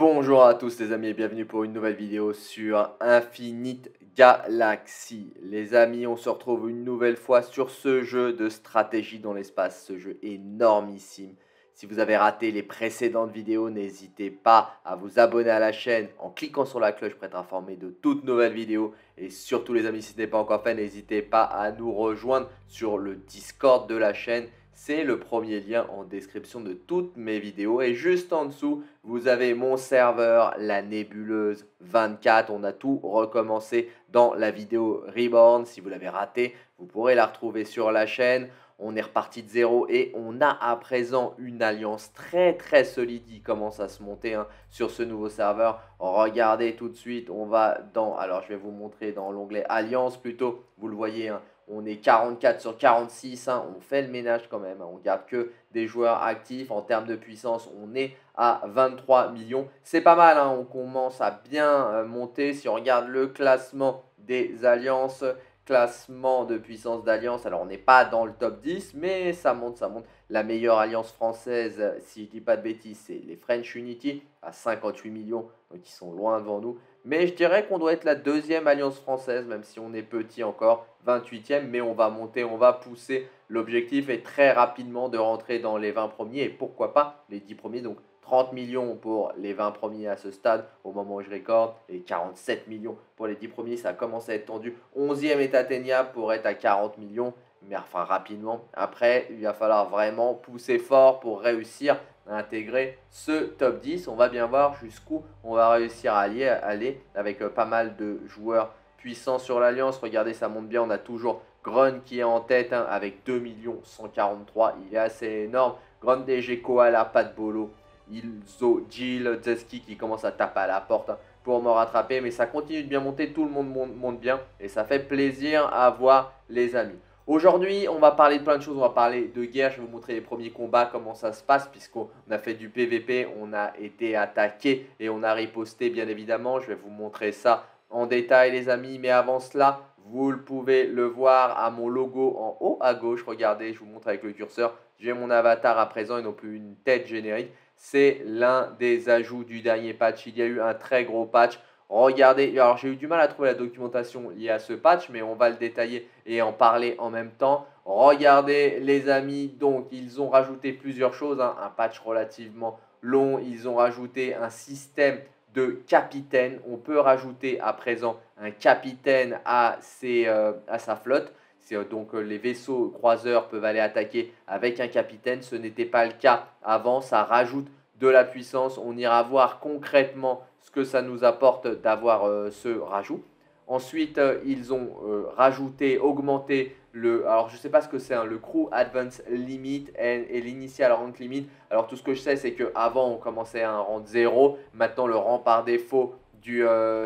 Bonjour à tous les amis et bienvenue pour une nouvelle vidéo sur Infinite Galaxy. Les amis, on se retrouve une nouvelle fois sur ce jeu de stratégie dans l'espace, ce jeu énormissime. Si vous avez raté les précédentes vidéos, n'hésitez pas à vous abonner à la chaîne en cliquant sur la cloche pour être informé de toutes nouvelles vidéos. Et surtout les amis, si ce n'est pas encore fait, n'hésitez pas à nous rejoindre sur le Discord de la chaîne c'est le premier lien en description de toutes mes vidéos. Et juste en dessous, vous avez mon serveur, la nébuleuse 24. On a tout recommencé dans la vidéo Reborn. Si vous l'avez raté, vous pourrez la retrouver sur la chaîne. On est reparti de zéro et on a à présent une alliance très très solide qui commence à se monter hein, sur ce nouveau serveur. Regardez tout de suite, on va dans, alors je vais vous montrer dans l'onglet alliance plutôt, vous le voyez, hein, on est 44 sur 46, hein. on fait le ménage quand même. On garde que des joueurs actifs. En termes de puissance, on est à 23 millions. C'est pas mal, on commence à bien euh, monter. Si on regarde le classement des alliances, classement de puissance d'alliance, alors on n'est pas dans le top 10, mais ça monte, ça monte. La meilleure alliance française, si je dis pas de bêtises, c'est les French Unity à 58 millions, donc ils sont loin devant nous. Mais je dirais qu'on doit être la deuxième alliance française, même si on est petit encore, 28e, mais on va monter, on va pousser. L'objectif est très rapidement de rentrer dans les 20 premiers et pourquoi pas les 10 premiers. Donc 30 millions pour les 20 premiers à ce stade au moment où je récorde et 47 millions pour les 10 premiers. Ça commence à être tendu. 11e est atteignable pour être à 40 millions mais enfin rapidement. Après, il va falloir vraiment pousser fort pour réussir à intégrer ce top 10. On va bien voir jusqu'où on va réussir à aller, avec euh, pas mal de joueurs puissants sur l'Alliance. Regardez, ça monte bien. On a toujours Grun qui est en tête hein, avec 2 143. Il est assez énorme. Grun DG Koala, pas de bolo. Ilzo, Jill, Zeski qui commence à taper à la porte hein, pour me rattraper. Mais ça continue de bien monter. Tout le monde monte bien. Et ça fait plaisir à voir les amis. Aujourd'hui, on va parler de plein de choses. On va parler de guerre. Je vais vous montrer les premiers combats, comment ça se passe, puisqu'on a fait du PVP, on a été attaqué et on a riposté, bien évidemment. Je vais vous montrer ça en détail, les amis. Mais avant cela, vous pouvez le voir à mon logo en haut à gauche. Regardez, je vous montre avec le curseur. J'ai mon avatar à présent et non plus une tête générique. C'est l'un des ajouts du dernier patch. Il y a eu un très gros patch Regardez, alors j'ai eu du mal à trouver la documentation liée à ce patch, mais on va le détailler et en parler en même temps. Regardez les amis, donc ils ont rajouté plusieurs choses, hein. un patch relativement long, ils ont rajouté un système de capitaine. On peut rajouter à présent un capitaine à, euh, à sa flotte. Euh, donc euh, les vaisseaux croiseurs peuvent aller attaquer avec un capitaine. Ce n'était pas le cas avant. Ça rajoute de la puissance. On ira voir concrètement ce que ça nous apporte d'avoir euh, ce rajout. Ensuite, ils ont rajouté, augmenté le. Alors, je sais pas ce que c'est, hein, le Crew Advance Limit et, l'initial Rank Limit. Alors, tout ce que je sais, c'est qu'avant, on commençait à un rang de 0. Maintenant, le rang par défaut du,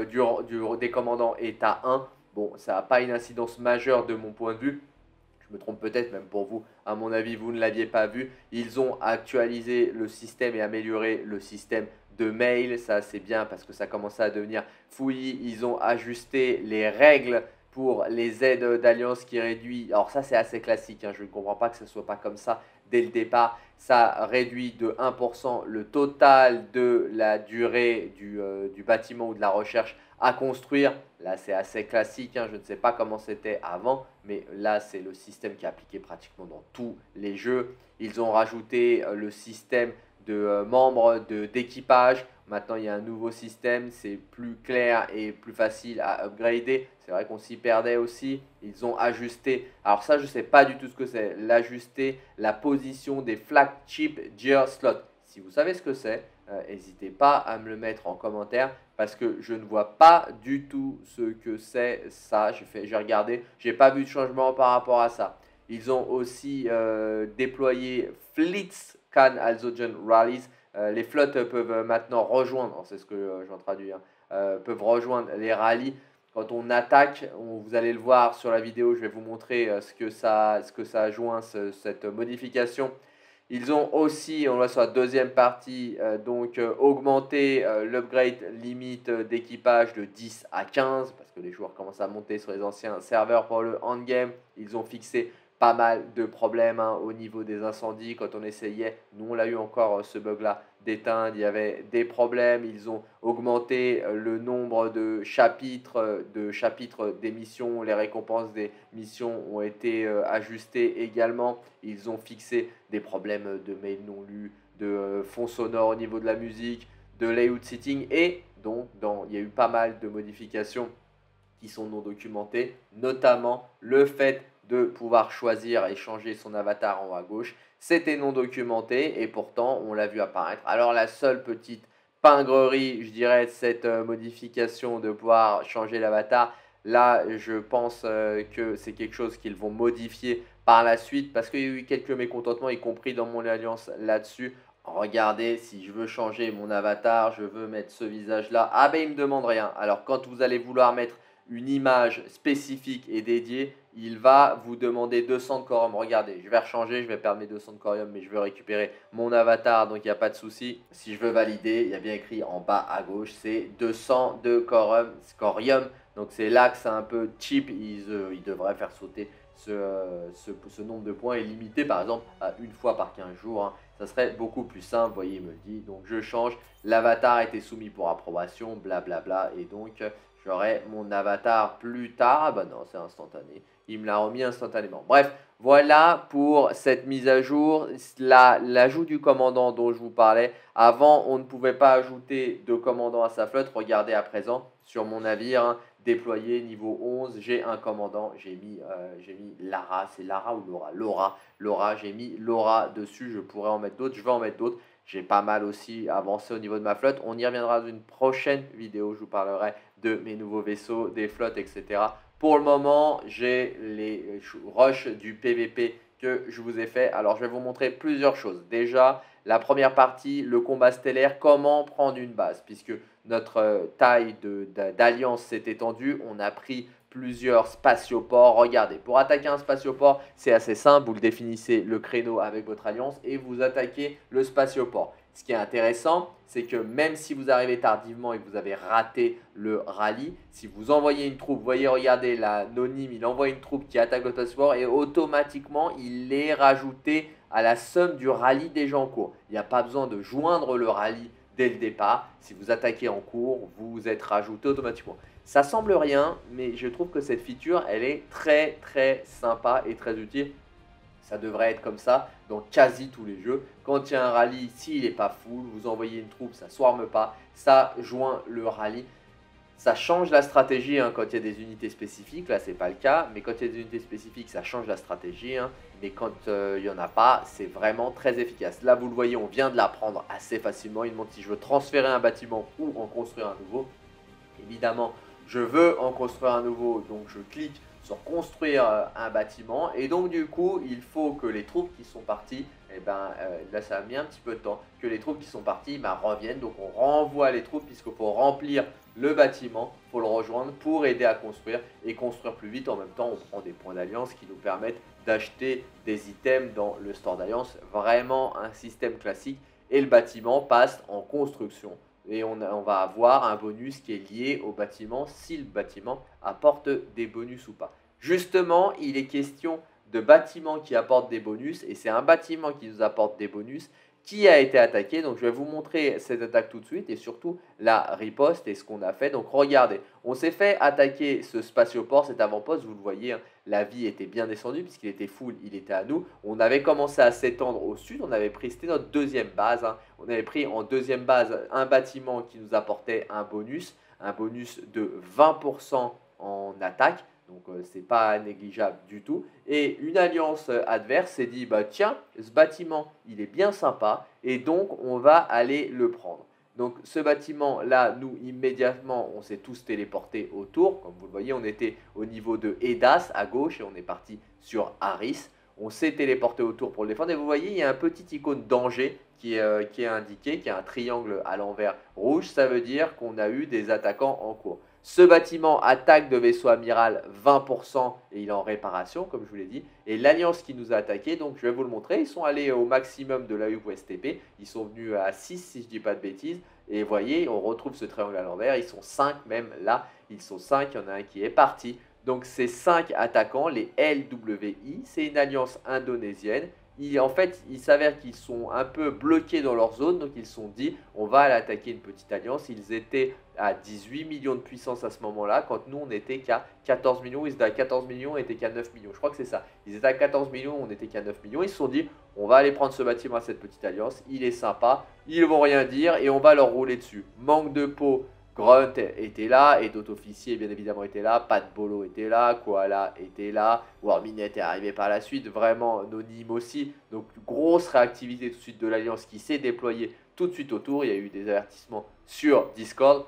du, des commandants est à 1. Bon, ça n'a pas une incidence majeure de mon point de vue. Je me trompe peut-être, même pour vous, à mon avis, vous ne l'aviez pas vu. Ils ont actualisé le système et amélioré le système de mail. Ça, c'est bien parce que ça commençait à devenir fouillis. Ils ont ajusté les règles pour les aides d'alliance qui réduit. Alors ça, c'est assez classique. Hein. Je ne comprends pas que ce soit pas comme ça dès le départ. Ça réduit de 1% le total de la durée du, euh, du, bâtiment ou de la recherche à construire. Là, c'est assez classique. Hein. Je ne sais pas comment c'était avant, mais là, c'est le système qui est appliqué pratiquement dans tous les jeux. Ils ont rajouté euh, le système de euh, membres d'équipage. Maintenant, il y a un nouveau système, c'est plus clair et plus facile à upgrader. C'est vrai qu'on s'y perdait aussi. Ils ont ajusté, alors ça, je ne sais pas du tout ce que c'est, l'ajuster la position des flagship gear slots. Si vous savez ce que c'est, euh, n'hésitez pas à me le mettre en commentaire parce que je ne vois pas du tout ce que c'est ça. J'ai regardé, j'ai pas vu de changement par rapport à ça. Ils ont aussi euh, déployé Fleets Can also join rallies. Euh, les flottes peuvent maintenant rejoindre, c'est ce que euh, j'en hein, euh, peuvent rejoindre les rallyes. Quand on attaque, vous allez le voir sur la vidéo, je vais vous montrer ce que ça, ce ça joint, cette modification. Ils ont aussi, on voit sur la deuxième partie, donc augmenté l'upgrade limite d'équipage de 10 à 15, parce que les joueurs commencent à monter sur les anciens serveurs pour le endgame. Ils ont fixé mal de problèmes hein, au niveau des incendies quand on essayait. Nous, on l'a eu encore euh, ce bug-là d'éteindre, il y avait des problèmes, ils ont augmenté le nombre de chapitres de chapitres d'émissions, les récompenses des missions ont été ajustées également, ils ont fixé des problèmes de mails non lus, de fond sonore au niveau de la musique, de layout setting et donc dans, il y a eu pas mal de modifications qui sont non documentées, notamment le fait de pouvoir choisir et changer son avatar en haut à gauche. C'était non documenté et pourtant on l'a vu apparaître. Alors la seule petite pingrerie, je dirais, de cette euh, modification de pouvoir changer l'avatar, là je pense euh, que c'est quelque chose qu'ils vont modifier par la suite parce qu'il y a eu quelques mécontentements, y compris dans mon alliance là-dessus. Regardez, si je veux changer mon avatar, je veux mettre ce visage-là. Ah ben il me demande rien. Alors quand vous allez vouloir mettre une image spécifique et dédiée, il va vous demander 200 de quorum. Regardez, je vais rechanger, je vais perdre mes 200 de quorum, mais je veux récupérer mon avatar, donc il n'y a pas de souci. Si je veux valider, il y a bien écrit en bas à gauche, c'est 200 de quorum, scorium. Donc c'est là que c'est un peu cheap, il, euh, devrait faire sauter euh, ce, ce, nombre de points est limité par exemple à une fois par 15 jours. Hein. Ça serait beaucoup plus simple, voyez, il me le dit. Donc je change, l'avatar été soumis pour approbation, blablabla. Bla, bla, et donc j'aurai mon avatar plus tard. Ah bah non, c'est instantané. Il me l'a remis instantanément. Bref, voilà pour cette mise à jour. L'ajout du commandant dont je vous parlais. Avant, on ne pouvait pas ajouter de commandant à sa flotte. Regardez à présent sur mon navire. Hein, déployé niveau 11, j'ai un commandant, j'ai mis, euh, j'ai mis Lara, c'est Lara ou Laura? Laura, Laura, j'ai mis Laura dessus, je pourrais en mettre d'autres, je vais en mettre d'autres. J'ai pas mal aussi avancé au niveau de ma flotte. On y reviendra dans une prochaine vidéo. Je vous parlerai de mes nouveaux vaisseaux, des flottes, etc. Pour le moment, j'ai les rushs du PVP que je vous ai fait. Alors, je vais vous montrer plusieurs choses. Déjà, la première partie, le combat stellaire, comment prendre une base, puisque notre euh, taille d'alliance s'est étendue, on a pris plusieurs spatioports. Regardez, pour attaquer un spatioport, c'est assez simple, vous le définissez le créneau avec votre alliance et vous attaquez le spatioport. Ce qui est intéressant, c'est que même si vous arrivez tardivement et que vous avez raté le rallye, si vous envoyez une troupe, vous voyez, regardez, l'anonyme, il envoie une troupe qui attaque le spatioport et automatiquement, il est rajouté à la somme du rallye déjà en cours. Il n'y a pas besoin de joindre le rallye dès le départ. Si vous attaquez en cours, vous êtes rajouté automatiquement. Ça semble rien, mais je trouve que cette feature, elle est très très sympa et très utile. Ça devrait être comme ça dans quasi tous les jeux. Quand il y a un rallye, s'il n'est pas full, vous envoyez une troupe, ça swarme pas, ça joint le rallye. Ça change la stratégie hein, quand il y a des unités spécifiques, là c'est pas le cas, mais quand il y a des unités spécifiques, ça change la stratégie. Hein. mais quand euh, il n'y en a pas, c'est vraiment très efficace. Là vous le voyez, on vient de l'apprendre assez facilement. Il demande si je veux transférer un bâtiment ou en construire un nouveau. Évidemment, je veux en construire un nouveau, donc je clique sur construire euh, un bâtiment. Et donc du coup il faut que les troupes qui sont parties et eh ben euh, là ça a mis un petit peu de temps que les troupes qui sont parties ben, reviennent. Donc on renvoie les troupes puisqu'il faut remplir le bâtiment faut le rejoindre pour aider à construire et construire plus vite. En même temps on prend des points d'alliance qui nous permettent d'acheter des items dans le store d'alliance. Vraiment un système classique. Et le bâtiment passe en construction et on, va avoir un bonus qui est lié au bâtiment si le bâtiment apporte des bonus ou pas. Justement, il est question de bâtiments qui apportent des bonus et c'est un bâtiment qui nous apporte des bonus qui a été attaqué. Donc je vais vous montrer cette attaque tout de suite et surtout la riposte et ce qu'on a fait. Donc regardez, on s'est fait attaquer ce spatioport, cet avant-poste, vous le voyez, hein, la vie était bien descendue puisqu'il était full, il était à nous. On avait commencé à s'étendre au sud, on avait pris, c'était notre deuxième base, hein. on avait pris en deuxième base un bâtiment qui nous apportait un bonus, un bonus de 20% en attaque. Donc euh, c'est pas négligeable du tout. Et une alliance euh, adverse s'est dit bah tiens, ce bâtiment, il est bien sympa et donc on va aller le prendre. Donc ce bâtiment là, nous immédiatement, on s'est tous téléportés autour. Comme vous le voyez, on était au niveau de Edas à gauche et on est parti sur Aris. On s'est téléporté autour pour le défendre. Et vous voyez, il y a un petit icône danger qui est, euh, qui est indiqué, qui est un triangle à l'envers rouge. Ça veut dire qu'on a eu des attaquants en cours. Ce bâtiment attaque de vaisseau amiral 20% et il est en réparation, comme je vous l'ai dit. Et l'alliance qui nous a attaqué, donc je vais vous le montrer, ils sont allés au maximum de la STP. Ils sont venus à 6 si je ne dis pas de bêtises. Et vous voyez, on retrouve ce triangle à l'envers. Ils sont 5 même là. Ils sont 5, il y en a un qui est parti. Donc ces 5 attaquants, les LWI, c'est une alliance indonésienne en fait, il s'avère qu'ils sont un peu bloqués dans leur zone, donc ils se sont dit, on va aller attaquer une petite alliance. Ils étaient à 18 millions de puissance à ce moment-là, quand nous, on n'était qu'à 14 millions. Ils étaient à 14 millions, on était qu'à 9 millions. Je crois que c'est ça. Ils étaient à 14 millions, on était qu'à 9 millions. Ils se sont dit, on va aller prendre ce bâtiment à cette petite alliance. Il est sympa, ils vont rien dire et on va leur rouler dessus. Manque de peau Grunt était là, et d'autres officiers bien évidemment étaient là, Pat Bolo était là, Koala était là, Warminet est arrivé par la suite, vraiment Nonim aussi. Donc grosse réactivité tout de suite de l'Alliance qui s'est déployée tout de suite autour. Il y a eu des avertissements sur Discord.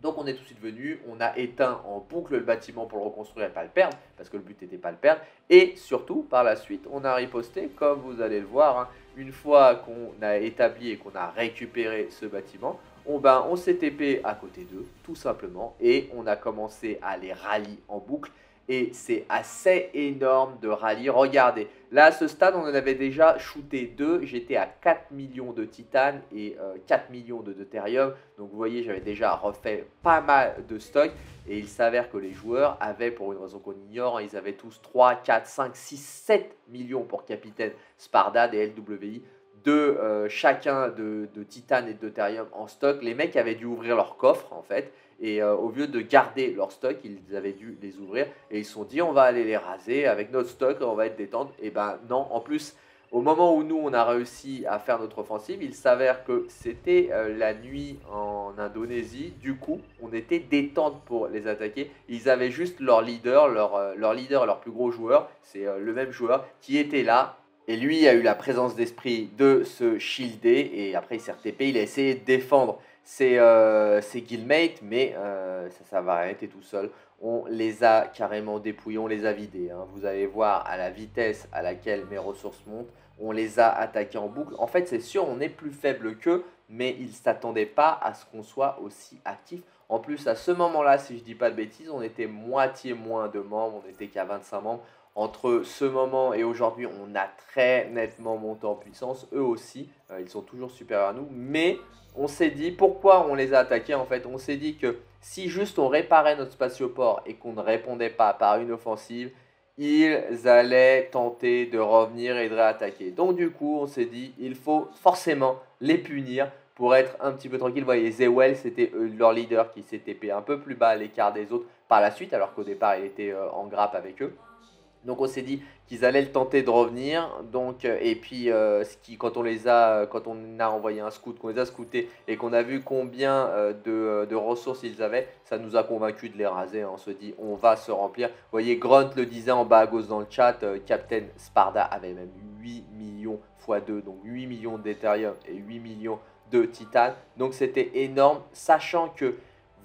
Donc on est tout de suite venu, on a éteint en boucle le bâtiment pour le reconstruire et pas le perdre, parce que le but n'était pas le perdre. Et surtout, par la suite, on a riposté, comme vous allez le voir, hein. une fois qu'on a établi et qu'on a récupéré ce bâtiment, on, s'est TP à côté d'eux, tout simplement, et on a commencé à les rallier en boucle. Et c'est assez énorme de rallye. Regardez, là à ce stade, on en avait déjà shooté deux. J'étais à 4 millions de titane et 4 euh, millions de deutérium. Donc vous voyez, j'avais déjà refait pas mal de stock. Et il s'avère que les joueurs avaient, pour une raison qu'on ignore, ils avaient tous 3, 4, 5, 6, 7 millions pour capitaine Sparda et LWI de euh, chacun de, de titane et de en stock. Les mecs avaient dû ouvrir leur coffre en fait. Et euh, au lieu de garder leur stock, ils avaient dû les ouvrir. Et ils se sont dit, on va aller les raser avec notre stock, on va être détente. Et ben non, en plus, au moment où nous, on a réussi à faire notre offensive, il s'avère que c'était euh, la nuit en Indonésie. Du coup, on était détente pour les attaquer. Ils avaient juste leur leader, leur, leur leader, leur plus gros joueur. C'est le même joueur qui était là et lui a eu la présence d'esprit de se shielder. Et après, il s'est RTP. Il a essayé de défendre ses, euh, guildmates. Mais euh, ça, ça va rien. était tout seul. On les a carrément dépouillés. On les a vidés. Hein. Vous allez voir à la vitesse à laquelle mes ressources montent. On les a attaqués en boucle. En fait, c'est sûr, on est plus faible qu'eux. Mais ils ne s'attendaient pas à ce qu'on soit aussi actif. En plus, à ce moment-là, si je dis pas de bêtises, on était moitié moins de membres. On n'était qu'à 25 membres entre ce moment et aujourd'hui, on a très nettement monté en puissance. Eux aussi, euh, ils sont toujours supérieurs à nous. Mais on s'est dit, pourquoi on les a attaqués en fait? On s'est dit que si juste on réparait notre spatioport et qu'on ne répondait pas par une offensive, ils allaient tenter de revenir et de réattaquer. Donc du coup, on s'est dit, il faut forcément les punir pour être un petit peu tranquille. Vous voyez, Zewell, c'était leur leader qui s'est TP un peu plus bas à l'écart des autres par la suite, alors qu'au départ, il était euh, en grappe avec eux. Donc on s'est dit qu'ils allaient le tenter de revenir. Donc, euh, et puis euh, quand on les a, quand on a envoyé un scout, qu'on les a scoutés et qu'on a vu combien euh, de, ressources ils avaient, ça nous a convaincu de les raser. On se dit on va se remplir. Vous voyez, Grunt le disait en bas à gauche dans le chat, Captain Sparda avait même 8 millions x 2, donc 8 millions d'Ethereum et 8 millions de Titan. Donc c'était énorme, sachant que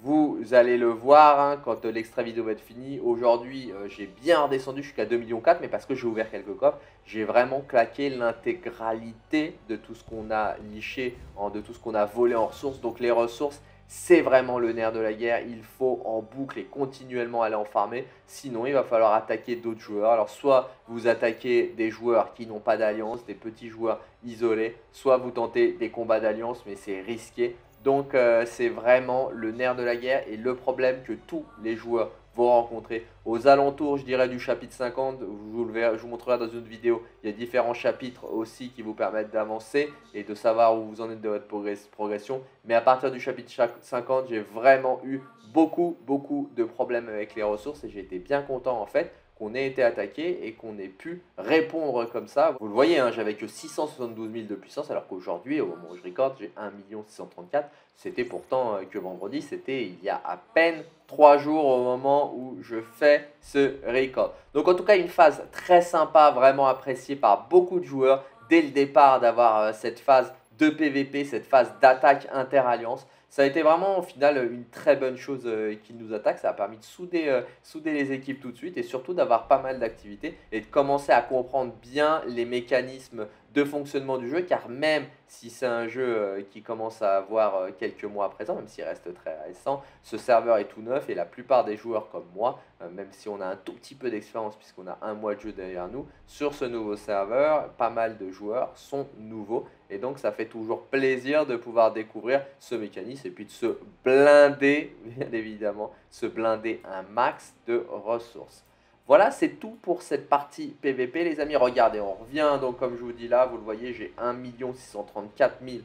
vous allez le voir hein, quand l'extrait vidéo va être fini. Aujourd'hui, euh, j'ai bien redescendu jusqu'à 2,4 millions, mais parce que j'ai ouvert quelques coffres, j'ai vraiment claqué l'intégralité de tout ce qu'on a liché, de tout ce qu'on a volé en ressources. Donc les ressources, c'est vraiment le nerf de la guerre. Il faut en boucle et continuellement aller en farmer. Sinon, il va falloir attaquer d'autres joueurs. Alors, soit vous attaquez des joueurs qui n'ont pas d'alliance, des petits joueurs isolés, soit vous tentez des combats d'alliance, mais c'est risqué. Donc euh, c'est vraiment le nerf de la guerre et le problème que tous les joueurs vont rencontrer. Aux alentours, je dirais, du chapitre 50, je vous, je vous montrerai dans une autre vidéo, il y a différents chapitres aussi qui vous permettent d'avancer et de savoir où vous en êtes de votre progression. Mais à partir du chapitre 50, j'ai vraiment eu beaucoup, beaucoup de problèmes avec les ressources et j'ai été bien content en fait qu'on ait été attaqué et qu'on ait pu répondre comme ça. Vous le voyez, hein, j'avais que 672 000 de puissance, alors qu'aujourd'hui, au moment où je recorde, j'ai 1 634 C'était pourtant euh, que vendredi, c'était il y a à peine 3 jours au moment où je fais ce record. Donc en tout cas, une phase très sympa, vraiment appréciée par beaucoup de joueurs dès le départ d'avoir euh, cette phase de PVP, cette phase d'attaque inter-alliance. Ça a été vraiment au final une très bonne chose euh, qui nous attaque. Ça a permis de souder, euh, souder les équipes tout de suite et surtout d'avoir pas mal d'activités et de commencer à comprendre bien les mécanismes de fonctionnement du jeu, car même si c'est un jeu euh, qui commence à avoir euh, quelques mois à présent, même s'il reste très récent, ce serveur est tout neuf et la plupart des joueurs comme moi, euh, même si on a un tout petit peu d'expérience puisqu'on a un mois de jeu derrière nous, sur ce nouveau serveur, pas mal de joueurs sont nouveaux et donc ça fait toujours plaisir de pouvoir découvrir ce mécanisme et puis de se blinder, bien évidemment, se blinder un max de ressources. Voilà, c'est tout pour cette partie PVP, les amis. Regardez, on revient, donc comme je vous dis là, vous le voyez, j'ai 1 634 000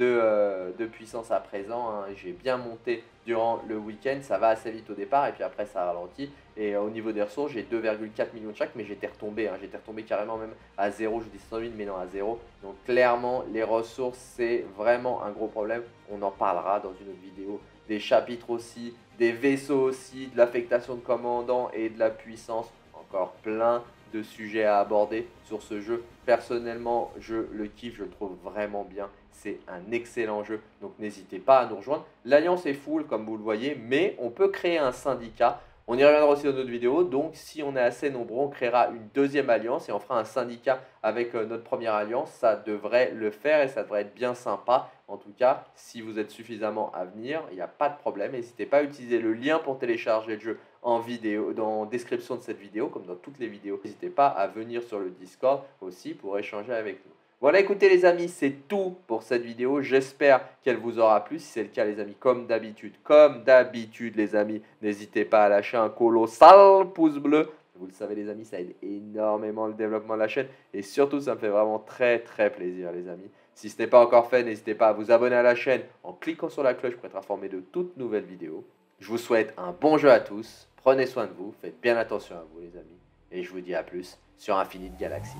euh, de, puissance à présent. Hein. J'ai bien monté durant le week-end. Ça va assez vite au départ et puis après ça ralentit. Et euh, au niveau des ressources, j'ai 2,4 millions de chaque, mais j'étais retombé. Hein. J'étais retombé carrément même à zéro. Je dis 100 000, mais non à zéro. Donc clairement, les ressources, c'est vraiment un gros problème. On en parlera dans une autre vidéo. Des chapitres aussi, des vaisseaux aussi, de l'affectation de commandants et de la puissance. Encore plein de sujets à aborder sur ce jeu. Personnellement, je le kiffe, je le trouve vraiment bien. C'est un excellent jeu, donc n'hésitez pas à nous rejoindre. L'alliance est full, comme vous le voyez, mais on peut créer un syndicat. On y reviendra aussi dans notre vidéo. Donc, si on est assez nombreux, on créera une deuxième alliance et on fera un syndicat avec euh, notre première alliance. Ça devrait le faire et ça devrait être bien sympa. En tout cas, si vous êtes suffisamment à venir, il n'y a pas de problème. N'hésitez pas à utiliser le lien pour télécharger le jeu en vidéo, dans description de cette vidéo, comme dans toutes les vidéos. N'hésitez pas à venir sur le Discord aussi pour échanger avec nous. Voilà, écoutez les amis, c'est tout pour cette vidéo. J'espère qu'elle vous aura plu. Si c'est le cas, les amis, comme d'habitude, comme d'habitude, les amis, n'hésitez pas à lâcher un colossal pouce bleu. Vous le savez, les amis, ça aide énormément le développement de la chaîne. Et surtout, ça me fait vraiment très, très plaisir, les amis. Si ce n'est pas encore fait, n'hésitez pas à vous abonner à la chaîne en cliquant sur la cloche pour être informé de toutes nouvelles vidéos. Je vous souhaite un bon jeu à tous. Prenez soin de vous, faites bien attention à vous les amis. Et je vous dis à plus sur Infinite Galaxy.